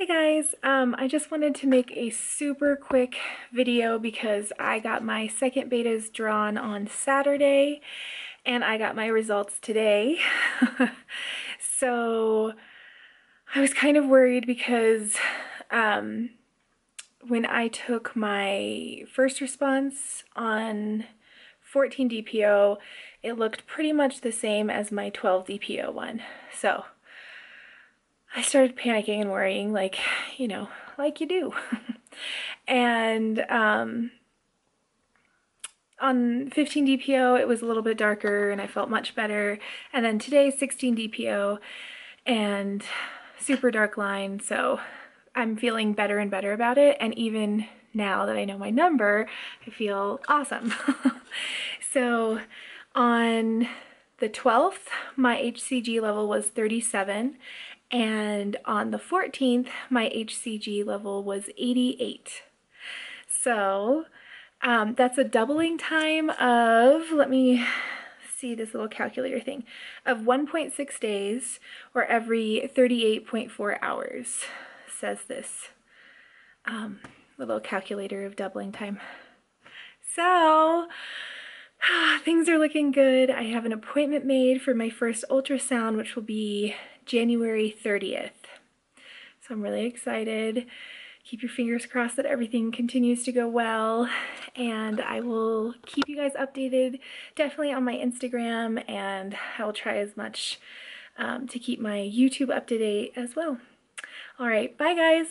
Hey guys, um, I just wanted to make a super quick video because I got my second betas drawn on Saturday and I got my results today. so I was kind of worried because um, when I took my first response on 14 DPO, it looked pretty much the same as my 12 DPO one. So I started panicking and worrying, like, you know, like you do. and um, on 15 DPO, it was a little bit darker and I felt much better. And then today, 16 DPO and super dark line. So I'm feeling better and better about it. And even now that I know my number, I feel awesome. so on the 12th, my HCG level was 37 and on the 14th, my HCG level was 88. So um, that's a doubling time of, let me see this little calculator thing, of 1.6 days or every 38.4 hours, says this um, little calculator of doubling time. So things are looking good. I have an appointment made for my first ultrasound, which will be January 30th. So I'm really excited. Keep your fingers crossed that everything continues to go well and I will keep you guys updated definitely on my Instagram and I will try as much um, to keep my YouTube up to date as well. All right, bye guys.